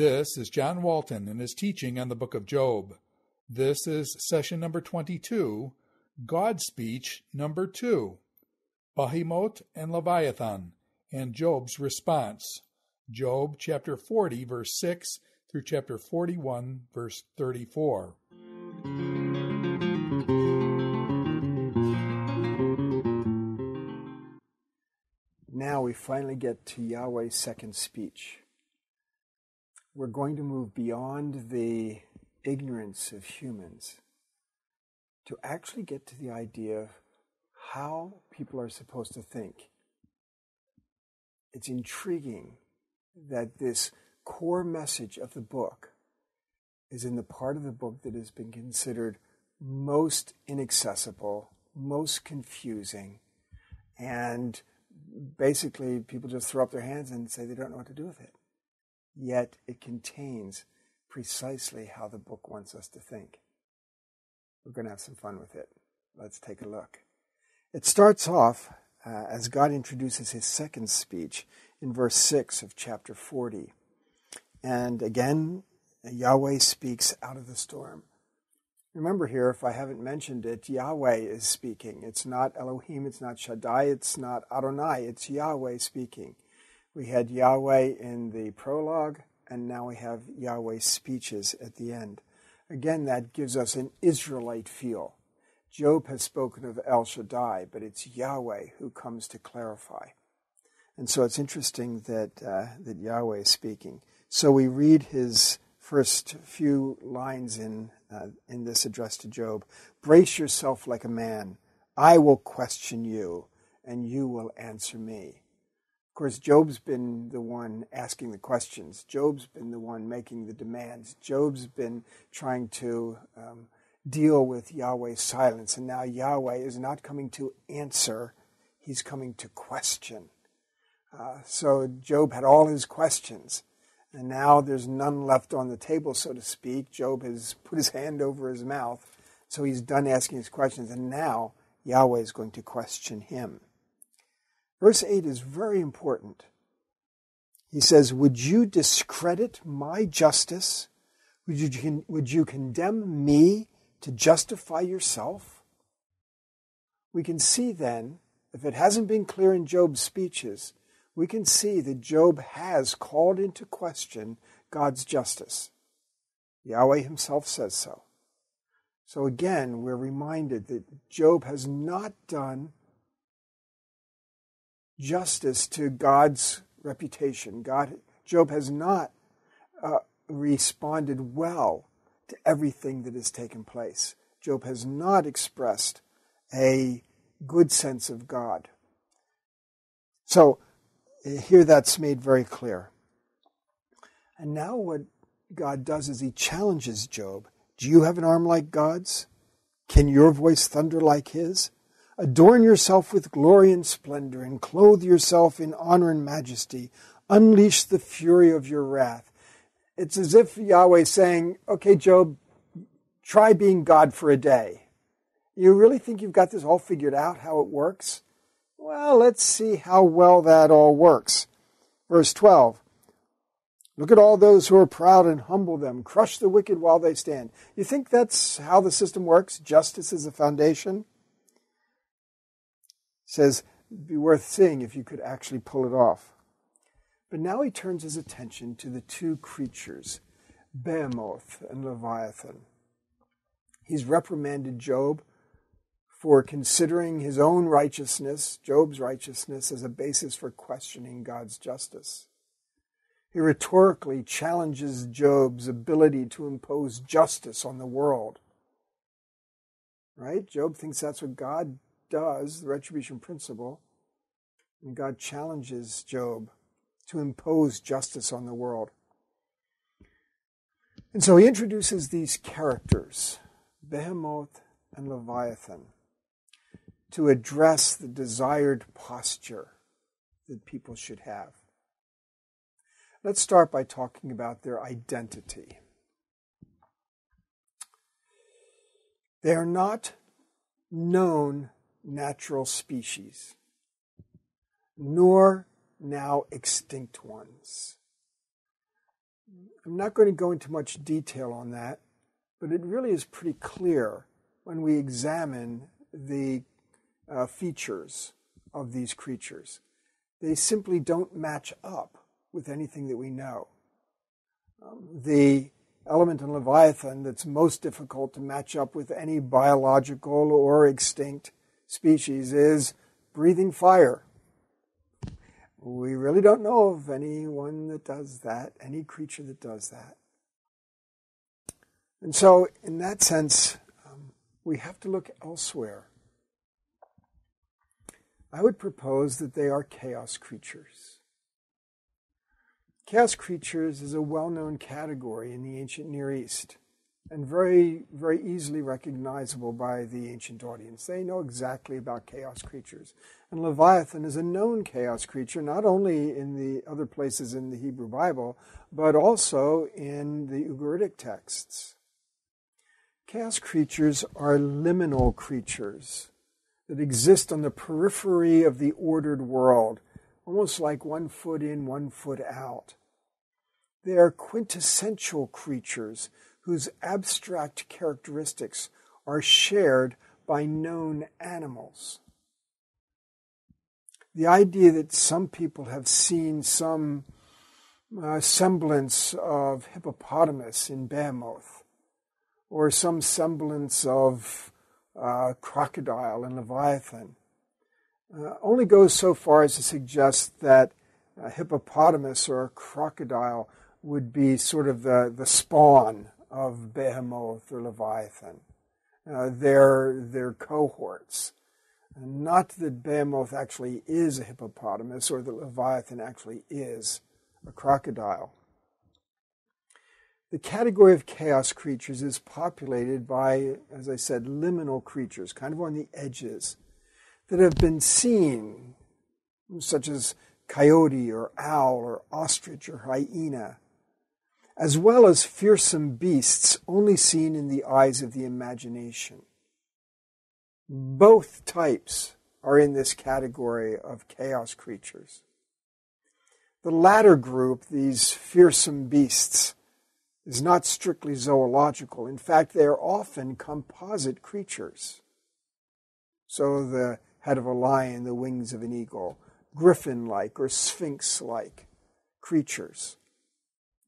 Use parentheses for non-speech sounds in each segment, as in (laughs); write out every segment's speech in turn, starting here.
This is John Walton and his teaching on the book of Job. This is session number 22, God speech number 2, Behemoth and Leviathan, and Job's response. Job chapter 40, verse 6 through chapter 41, verse 34. Now we finally get to Yahweh's second speech we're going to move beyond the ignorance of humans to actually get to the idea of how people are supposed to think. It's intriguing that this core message of the book is in the part of the book that has been considered most inaccessible, most confusing, and basically people just throw up their hands and say they don't know what to do with it yet it contains precisely how the book wants us to think. We're going to have some fun with it. Let's take a look. It starts off uh, as God introduces his second speech in verse 6 of chapter 40. And again, Yahweh speaks out of the storm. Remember here, if I haven't mentioned it, Yahweh is speaking. It's not Elohim, it's not Shaddai, it's not Adonai, it's Yahweh speaking. We had Yahweh in the prologue, and now we have Yahweh's speeches at the end. Again, that gives us an Israelite feel. Job has spoken of El Shaddai, but it's Yahweh who comes to clarify. And so it's interesting that, uh, that Yahweh is speaking. So we read his first few lines in, uh, in this address to Job Brace yourself like a man. I will question you, and you will answer me course, Job's been the one asking the questions. Job's been the one making the demands. Job's been trying to um, deal with Yahweh's silence. And now Yahweh is not coming to answer, he's coming to question. Uh, so Job had all his questions. And now there's none left on the table, so to speak. Job has put his hand over his mouth. So he's done asking his questions. And now Yahweh is going to question him. Verse 8 is very important. He says, Would you discredit my justice? Would you, would you condemn me to justify yourself? We can see then, if it hasn't been clear in Job's speeches, we can see that Job has called into question God's justice. Yahweh himself says so. So again, we're reminded that Job has not done justice to God's reputation. God, Job has not uh, responded well to everything that has taken place. Job has not expressed a good sense of God. So here that's made very clear. And now what God does is he challenges Job. Do you have an arm like God's? Can your voice thunder like his? Adorn yourself with glory and splendor, and clothe yourself in honor and majesty. Unleash the fury of your wrath. It's as if Yahweh saying, Okay, Job, try being God for a day. You really think you've got this all figured out, how it works? Well, let's see how well that all works. Verse 12 Look at all those who are proud and humble them, crush the wicked while they stand. You think that's how the system works? Justice is the foundation? Says, it'd be worth seeing if you could actually pull it off. But now he turns his attention to the two creatures, Behemoth and Leviathan. He's reprimanded Job for considering his own righteousness, Job's righteousness, as a basis for questioning God's justice. He rhetorically challenges Job's ability to impose justice on the world. Right? Job thinks that's what God does, the retribution principle, and God challenges Job to impose justice on the world. And so he introduces these characters, Behemoth and Leviathan, to address the desired posture that people should have. Let's start by talking about their identity. They are not known natural species, nor now extinct ones. I'm not going to go into much detail on that, but it really is pretty clear when we examine the uh, features of these creatures. They simply don't match up with anything that we know. Um, the element in Leviathan that's most difficult to match up with any biological or extinct species is breathing fire. We really don't know of anyone that does that, any creature that does that. And so, in that sense, um, we have to look elsewhere. I would propose that they are chaos creatures. Chaos creatures is a well known category in the ancient Near East and very, very easily recognizable by the ancient audience. They know exactly about chaos creatures. And Leviathan is a known chaos creature, not only in the other places in the Hebrew Bible, but also in the Ugaritic texts. Chaos creatures are liminal creatures that exist on the periphery of the ordered world, almost like one foot in, one foot out. They are quintessential creatures whose abstract characteristics are shared by known animals. The idea that some people have seen some uh, semblance of hippopotamus in Behemoth, or some semblance of uh, crocodile in Leviathan, uh, only goes so far as to suggest that a hippopotamus or a crocodile would be sort of the, the spawn of Behemoth or Leviathan. Uh, their, their cohorts. And not that Behemoth actually is a hippopotamus or that Leviathan actually is a crocodile. The category of chaos creatures is populated by, as I said, liminal creatures, kind of on the edges, that have been seen, such as coyote or owl or ostrich or hyena, as well as fearsome beasts only seen in the eyes of the imagination. Both types are in this category of chaos creatures. The latter group, these fearsome beasts, is not strictly zoological. In fact, they are often composite creatures. So the head of a lion, the wings of an eagle, griffin like or sphinx like creatures.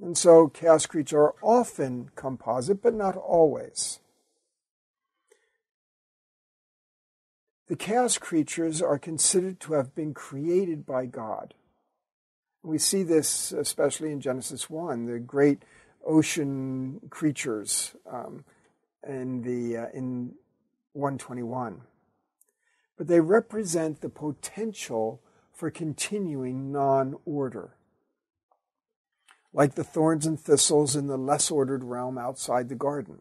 And so chaos creatures are often composite, but not always. The chaos creatures are considered to have been created by God. We see this especially in Genesis 1, the great ocean creatures um, in, the, uh, in 121. But they represent the potential for continuing non order like the thorns and thistles in the less ordered realm outside the garden.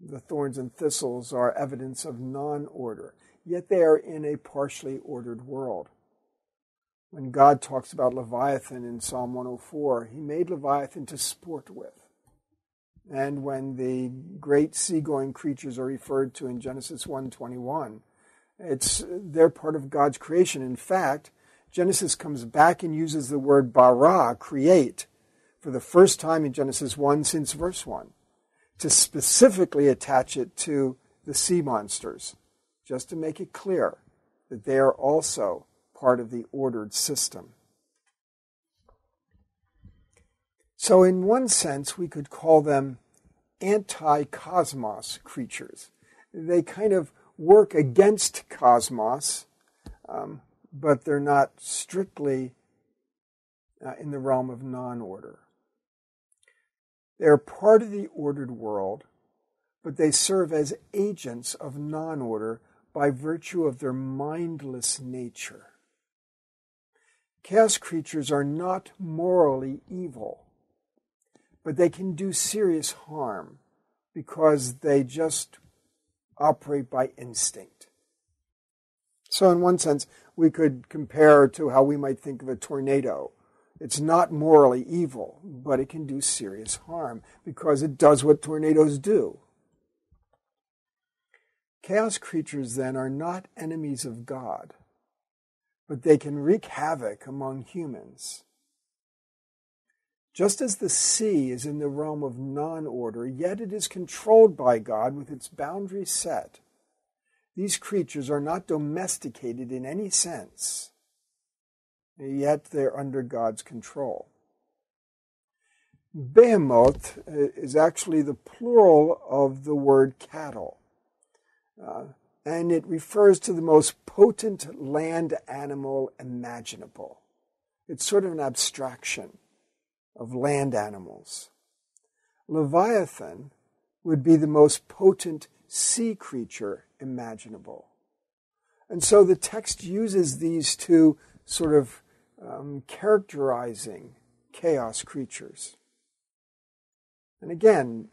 The thorns and thistles are evidence of non order, yet they are in a partially ordered world. When God talks about Leviathan in Psalm 104, he made Leviathan to sport with. And when the great seagoing creatures are referred to in Genesis 1:21, it's they're part of God's creation. In fact, Genesis comes back and uses the word bara, create, for the first time in Genesis 1 since verse 1 to specifically attach it to the sea monsters, just to make it clear that they are also part of the ordered system. So, in one sense, we could call them anti cosmos creatures. They kind of work against cosmos, um, but they're not strictly uh, in the realm of non order. They are part of the ordered world, but they serve as agents of non order by virtue of their mindless nature. Chaos creatures are not morally evil, but they can do serious harm because they just operate by instinct. So, in one sense, we could compare to how we might think of a tornado it's not morally evil, but it can do serious harm because it does what tornadoes do. Chaos creatures, then, are not enemies of God, but they can wreak havoc among humans. Just as the sea is in the realm of non order, yet it is controlled by God with its boundaries set. These creatures are not domesticated in any sense, yet they're under God's control. Behemoth uh, is actually the plural of the word cattle, uh, and it refers to the most potent land animal imaginable. It's sort of an abstraction of land animals. Leviathan would be the most potent sea creature imaginable. And so the text uses these two sort of um, characterizing chaos creatures. And again,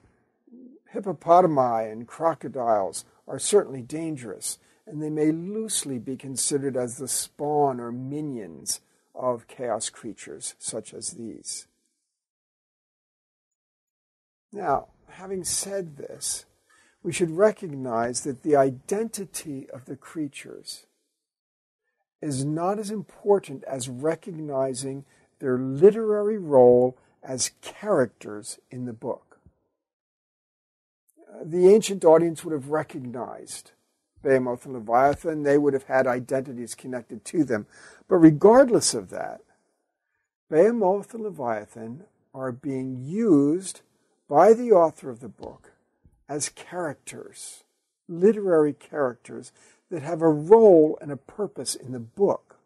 hippopotami and crocodiles are certainly dangerous, and they may loosely be considered as the spawn or minions of chaos creatures such as these. Now, having said this, we should recognize that the identity of the creatures is not as important as recognizing their literary role as characters in the book. Uh, the ancient audience would have recognized Behemoth and Leviathan, they would have had identities connected to them. But regardless of that, Behemoth and Leviathan are being used by the author of the book as characters, literary characters that have a role and a purpose in the book.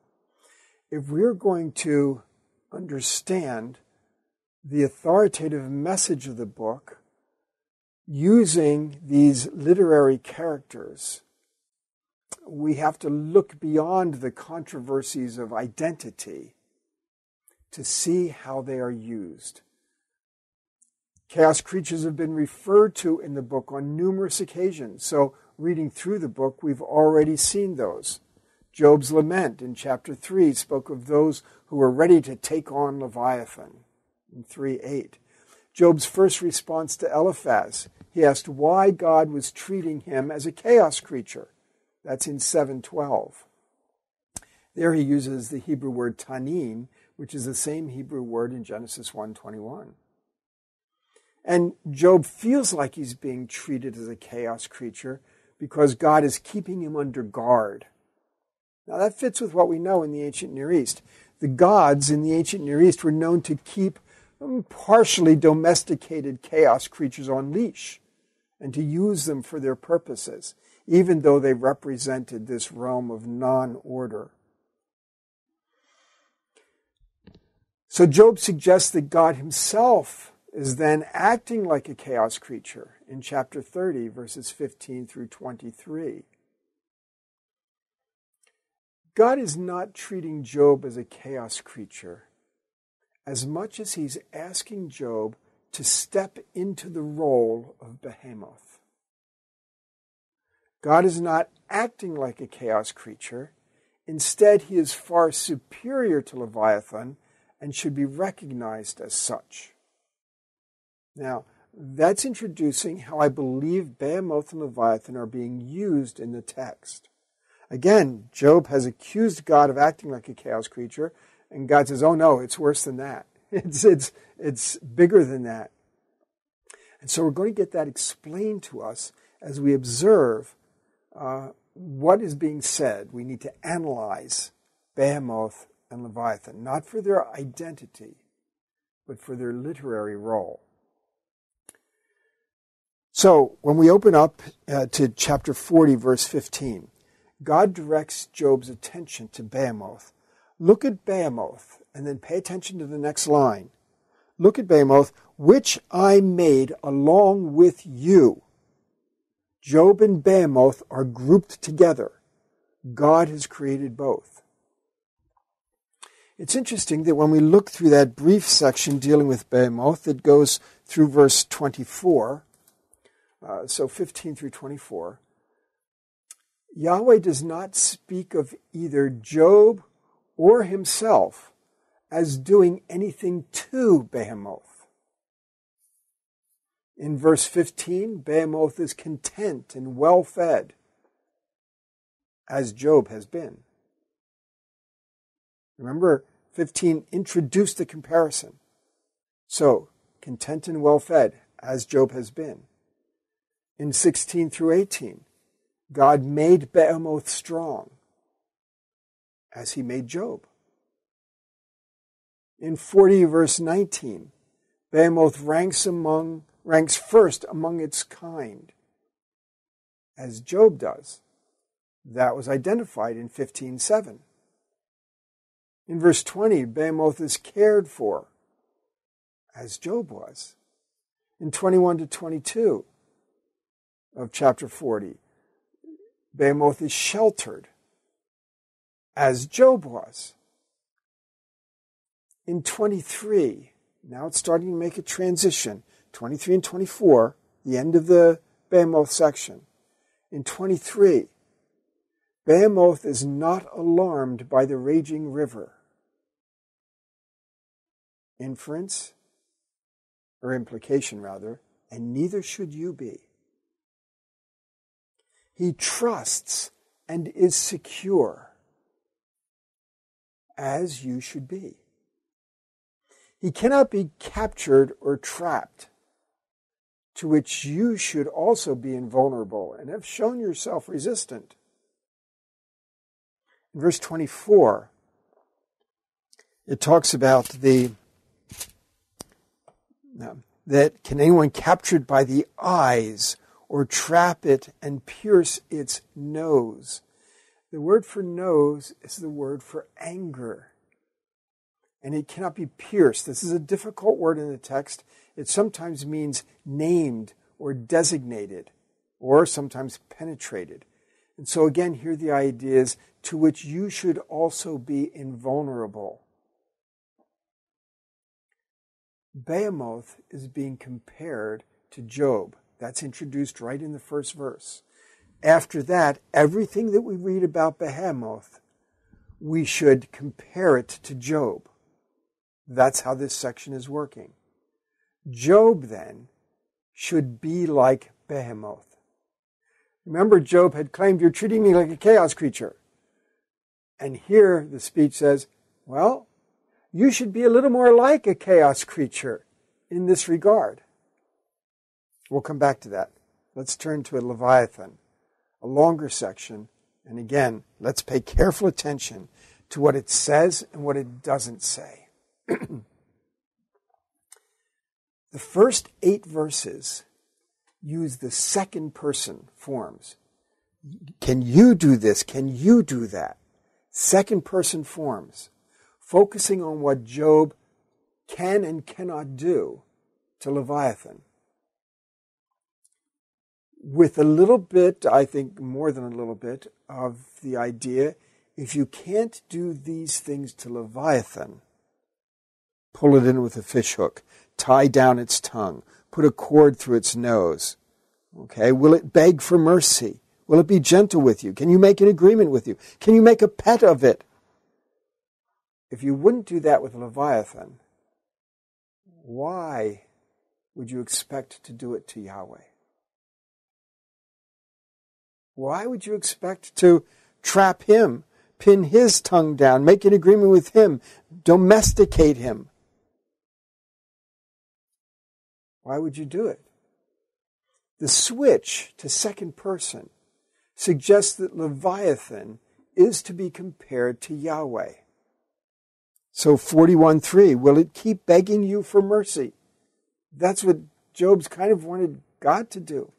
If we're going to understand the authoritative message of the book using these literary characters, we have to look beyond the controversies of identity to see how they are used. Chaos creatures have been referred to in the book on numerous occasions. So, reading through the book, we've already seen those. Job's lament in chapter 3 spoke of those who were ready to take on Leviathan in 3 8. Job's first response to Eliphaz, he asked why God was treating him as a chaos creature. That's in 712. There he uses the Hebrew word tanin, which is the same Hebrew word in Genesis 121. And Job feels like he's being treated as a chaos creature because God is keeping him under guard. Now, that fits with what we know in the ancient Near East. The gods in the ancient Near East were known to keep partially domesticated chaos creatures on leash and to use them for their purposes, even though they represented this realm of non order. So Job suggests that God himself is then acting like a chaos creature in chapter 30, verses 15 through 23. God is not treating Job as a chaos creature as much as he's asking Job to step into the role of behemoth. God is not acting like a chaos creature. Instead, he is far superior to Leviathan and should be recognized as such. Now, that's introducing how I believe Behemoth and Leviathan are being used in the text. Again, Job has accused God of acting like a chaos creature, and God says, "Oh no, it's worse than that. (laughs) It's it's it's bigger than that." And so we're going to get that explained to us as we observe uh, what is being said. We need to analyze Behemoth and Leviathan, not for their identity, but for their literary role. So when we open up uh, to chapter 40, verse 15, God directs Job's attention to Behemoth. Look at Behemoth, and then pay attention to the next line. Look at Behemoth, which I made along with you. Job and Behemoth are grouped together. God has created both. It's interesting that when we look through that brief section dealing with Behemoth, it goes through verse 24 uh, so 15 through 24, Yahweh does not speak of either Job or himself as doing anything to Behemoth. In verse 15, Behemoth is content and well fed, as Job has been. Remember, 15 introduced the comparison. So, content and well fed, as Job has been. In 16 through 18, God made Behemoth strong, as he made Job. In 40 verse 19, Behemoth ranks among ranks first among its kind, as Job does. That was identified in 15:7. In verse 20, Behemoth is cared for, as Job was. In 21 to 22 of chapter 40, Behemoth is sheltered, as Job was. In 23, now it's starting to make a transition. 23 and 24, the end of the Behemoth section. In 23, Behemoth is not alarmed by the raging river. Inference, or implication rather, and neither should you be. He trusts and is secure, as you should be. He cannot be captured or trapped, to which you should also be invulnerable and have shown yourself resistant. In verse 24, it talks about the that can anyone captured by the eyes or trap it and pierce its nose. The word for nose is the word for anger and it cannot be pierced. This is a difficult word in the text. It sometimes means named or designated, or sometimes penetrated. And so, again, here the idea is to which you should also be invulnerable. Behemoth is being compared to Job. That's introduced right in the first verse. After that, everything that we read about Behemoth, we should compare it to Job. That's how this section is working. Job, then, should be like Behemoth. Remember, Job had claimed, You're treating me like a chaos creature. And here the speech says, Well, you should be a little more like a chaos creature in this regard. We'll come back to that. Let's turn to a Leviathan, a longer section. And again, let's pay careful attention to what it says and what it doesn't say. (clears throat) the first eight verses use the second person forms. Can you do this? Can you do that? Second person forms, focusing on what Job can and cannot do to Leviathan. With a little bit, I think more than a little bit, of the idea if you can't do these things to Leviathan, pull it in with a fish hook, tie down its tongue, put a cord through its nose. Okay, will it beg for mercy? Will it be gentle with you? Can you make an agreement with you? Can you make a pet of it? If you wouldn't do that with Leviathan, why would you expect to do it to Yahweh? Why would you expect to trap him, pin his tongue down, make an agreement with him, domesticate him? Why would you do it? The switch to second person suggests that Leviathan is to be compared to Yahweh. So 41.3, will it keep begging you for mercy? That's what Job's kind of wanted God to do.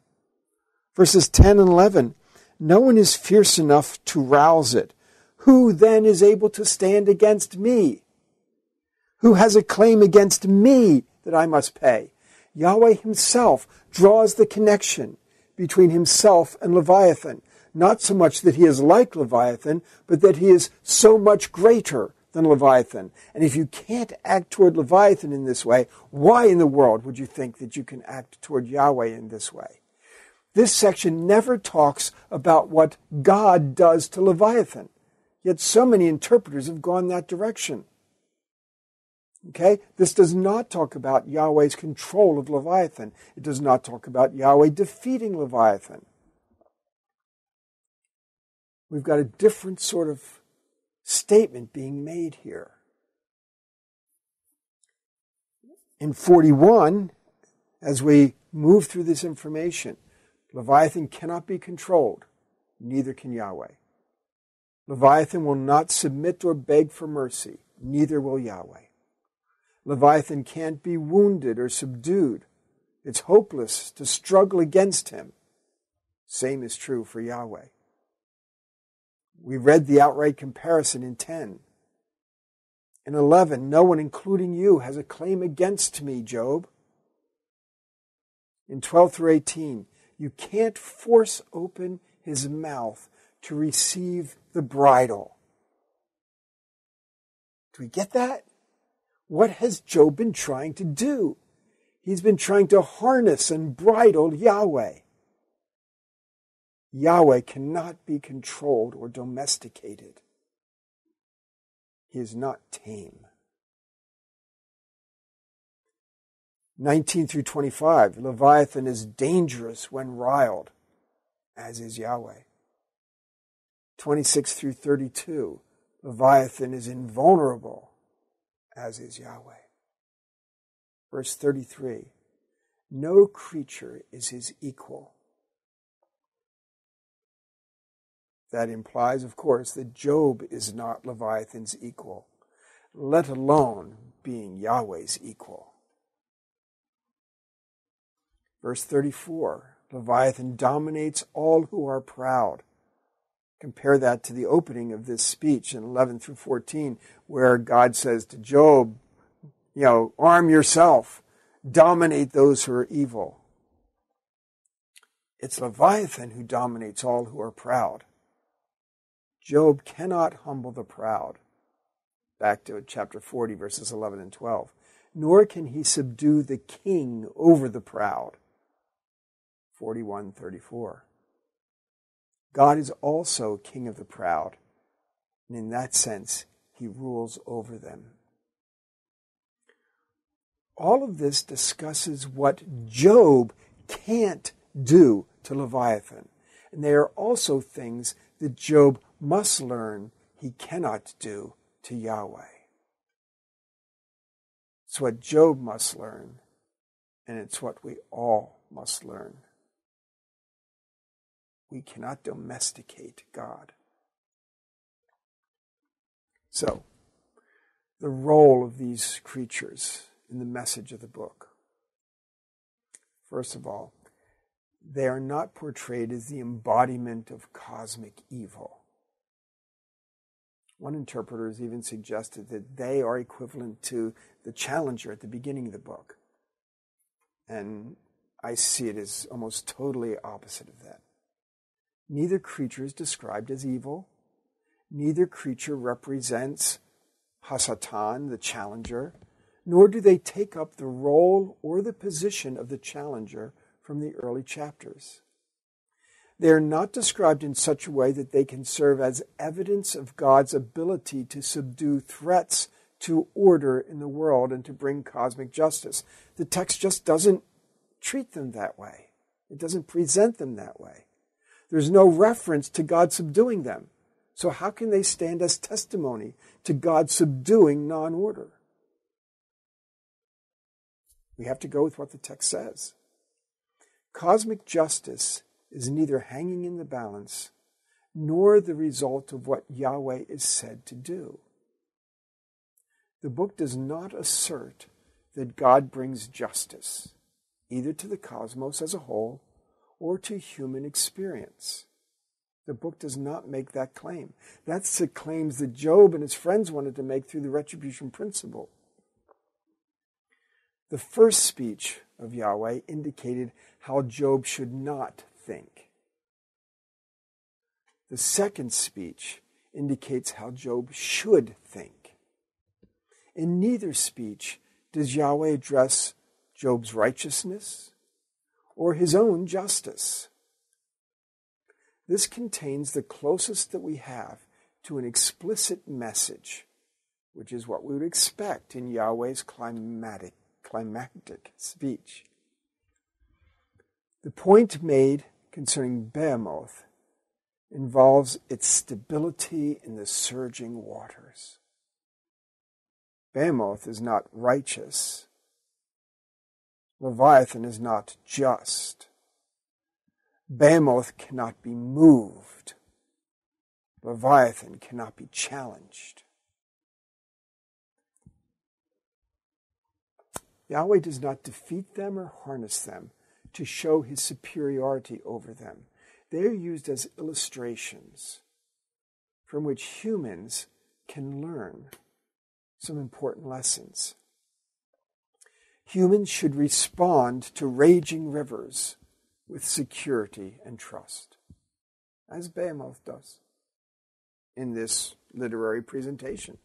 Verses 10 and 11, no one is fierce enough to rouse it. Who then is able to stand against me? Who has a claim against me that I must pay? Yahweh himself draws the connection between himself and Leviathan. Not so much that he is like Leviathan, but that he is so much greater than Leviathan. And if you can't act toward Leviathan in this way, why in the world would you think that you can act toward Yahweh in this way? This section never talks about what God does to Leviathan. Yet so many interpreters have gone that direction. Okay? This does not talk about Yahweh's control of Leviathan. It does not talk about Yahweh defeating Leviathan. We've got a different sort of statement being made here. In 41, as we move through this information, Leviathan cannot be controlled, neither can Yahweh. Leviathan will not submit or beg for mercy, neither will Yahweh. Leviathan can't be wounded or subdued. It's hopeless to struggle against him. Same is true for Yahweh. We read the outright comparison in 10. In 11, no one, including you, has a claim against me, Job. In 12 through 18, you can't force open his mouth to receive the bridle. Do we get that? What has Job been trying to do? He's been trying to harness and bridle Yahweh. Yahweh cannot be controlled or domesticated. He is not tame. 19 through 25, Leviathan is dangerous when riled, as is Yahweh. 26 through 32, Leviathan is invulnerable, as is Yahweh. Verse 33, no creature is his equal That implies, of course, that Job is not Leviathan's equal, let alone being Yahweh's equal. Verse 34 Leviathan dominates all who are proud. Compare that to the opening of this speech in 11 through 14, where God says to Job, you know, arm yourself, dominate those who are evil. It's Leviathan who dominates all who are proud. Job cannot humble the proud. Back to chapter 40, verses 11 and 12. Nor can he subdue the king over the proud. 41:34. God is also king of the proud, and in that sense, he rules over them. All of this discusses what Job can't do to Leviathan. And they are also things that Job must learn he cannot do to Yahweh. It's what Job must learn, and it's what we all must learn. We cannot domesticate God. So, the role of these creatures in the message of the book. First of all, they are not portrayed as the embodiment of cosmic evil. One interpreter has even suggested that they are equivalent to the challenger at the beginning of the book. And I see it as almost totally opposite of that. Neither creature is described as evil. Neither creature represents Hasatan, the challenger, nor do they take up the role or the position of the challenger from the early chapters. They are not described in such a way that they can serve as evidence of God's ability to subdue threats to order in the world and to bring cosmic justice. The text just doesn't treat them that way. It doesn't present them that way. There's no reference to God subduing them. So how can they stand as testimony to God subduing non order? We have to go with what the text says. Cosmic justice is neither hanging in the balance nor the result of what Yahweh is said to do. The book does not assert that God brings justice, either to the cosmos as a whole or to human experience. The book does not make that claim. That's the claims that Job and his friends wanted to make through the retribution principle. The first speech of Yahweh indicated how Job should not think. The second speech indicates how Job should think. In neither speech does Yahweh address Job's righteousness or his own justice. This contains the closest that we have to an explicit message, which is what we would expect in Yahweh's climatic, climactic speech. The point made concerning Behemoth involves its stability in the surging waters. Behemoth is not righteous, Leviathan is not just. Behemoth cannot be moved. Leviathan cannot be challenged. Yahweh does not defeat them or harness them to show his superiority over them. They are used as illustrations from which humans can learn some important lessons. Humans should respond to raging rivers with security and trust, as Behemoth does in this literary presentation.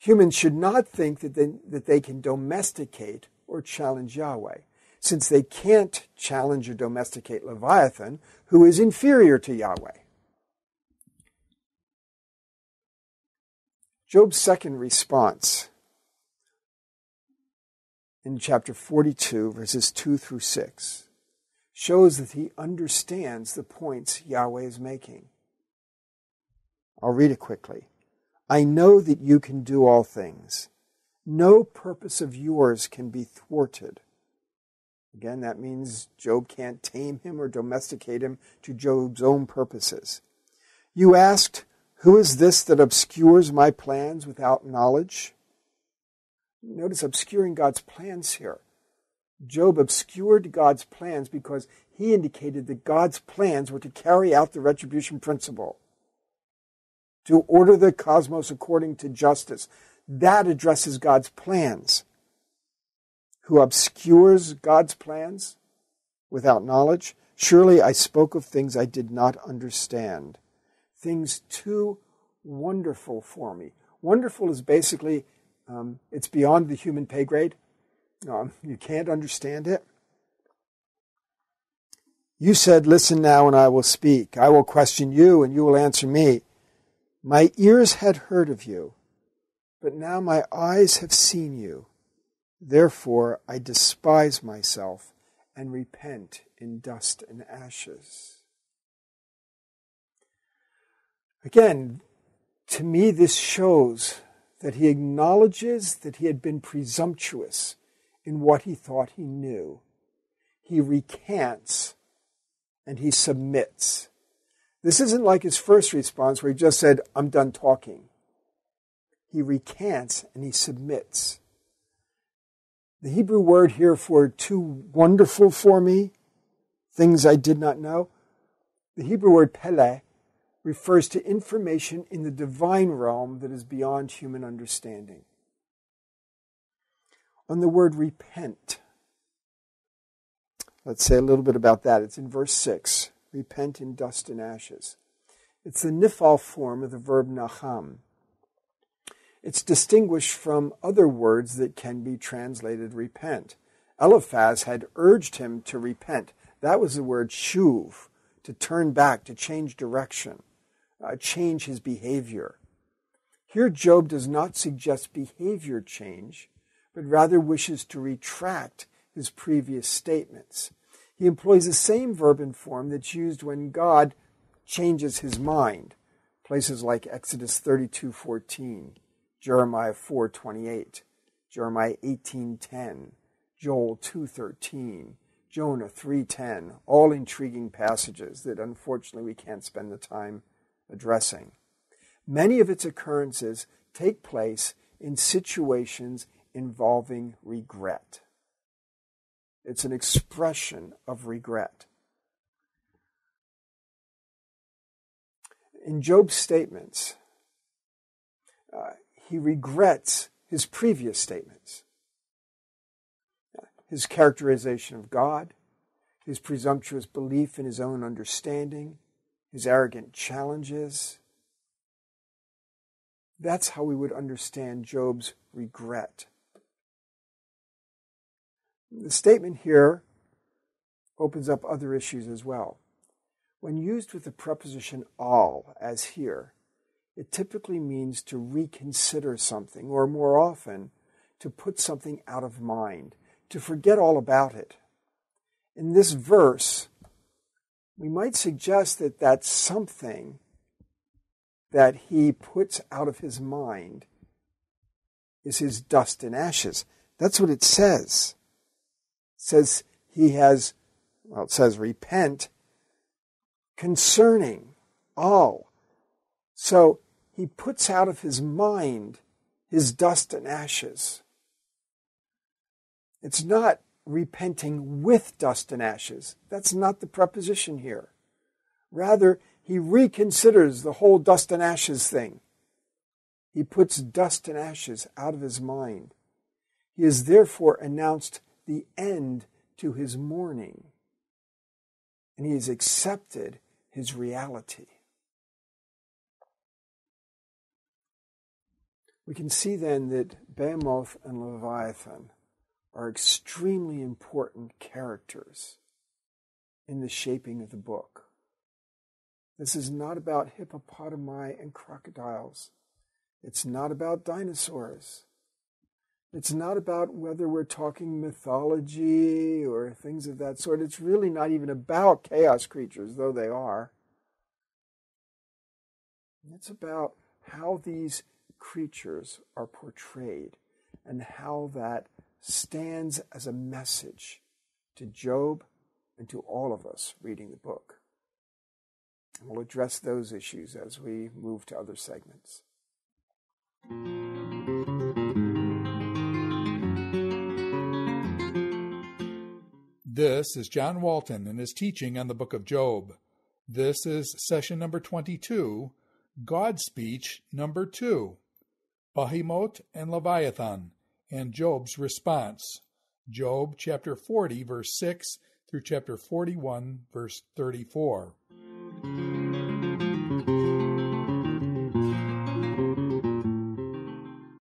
Humans should not think that they, that they can domesticate or challenge Yahweh, since they can't challenge or domesticate Leviathan, who is inferior to Yahweh. Job's second response in chapter 42, verses 2 through 6, shows that he understands the points Yahweh is making. I'll read it quickly. I know that you can do all things. No purpose of yours can be thwarted. Again, that means Job can't tame him or domesticate him to Job's own purposes. You asked, Who is this that obscures my plans without knowledge? Notice obscuring God's plans here. Job obscured God's plans because he indicated that God's plans were to carry out the retribution principle, to order the cosmos according to justice. That addresses God's plans. Who obscures God's plans without knowledge? Surely I spoke of things I did not understand, things too wonderful for me. Wonderful is basically um, it's beyond the human pay grade. Um, you can't understand it. You said, Listen now, and I will speak. I will question you, and you will answer me. My ears had heard of you, but now my eyes have seen you. Therefore I despise myself and repent in dust and ashes. Again, to me, this shows that he acknowledges that he had been presumptuous in what he thought he knew. He recants and he submits. This isn't like his first response where he just said, I'm done talking. He recants and he submits. The Hebrew word here for too wonderful for me, things I did not know, the Hebrew word pele refers to information in the divine realm that is beyond human understanding. On the word repent, let's say a little bit about that. It's in verse 6 repent in dust and ashes. It's the nifal form of the verb nacham. It's distinguished from other words that can be translated repent. Eliphaz had urged him to repent. That was the word shuv, to turn back, to change direction uh, change his behavior. Here, Job does not suggest behavior change, but rather wishes to retract his previous statements. He employs the same verb and form that's used when God changes his mind. Places like Exodus 32:14, Jeremiah 4:28, Jeremiah 18:10, Joel 2:13, Jonah 3:10, all intriguing passages that unfortunately we can't spend the time addressing. Many of its occurrences take place in situations involving regret. It's an expression of regret. In Job's statements, uh, he regrets his previous statements. His characterization of God, his presumptuous belief in his own understanding, his arrogant challenges. That's how we would understand Job's regret. The statement here opens up other issues as well. When used with the preposition al, as here, it typically means to reconsider something, or more often, to put something out of mind, to forget all about it. In this verse, we might suggest that that's something that he puts out of his mind is his dust and ashes. That's what it says. It says he has, well, it says repent concerning all. So he puts out of his mind his dust and ashes. It's not repenting with dust and ashes. That's not the preposition here. Rather, he reconsiders the whole dust and ashes thing. He puts dust and ashes out of his mind. He has therefore announced the end to his mourning. And he has accepted his reality. We can see then that Behemoth and Leviathan are extremely important characters in the shaping of the book. This is not about hippopotami and crocodiles. It's not about dinosaurs. It's not about whether we're talking mythology or things of that sort. It's really not even about chaos creatures, though they are. It's about how these creatures are portrayed and how that stands as a message to Job and to all of us reading the book. And we'll address those issues as we move to other segments. This is John Walton and his teaching on the book of Job. This is session number 22, God's speech number 2, Behemoth and Leviathan, and Job's response. Job chapter 40, verse 6 through chapter 41, verse 34.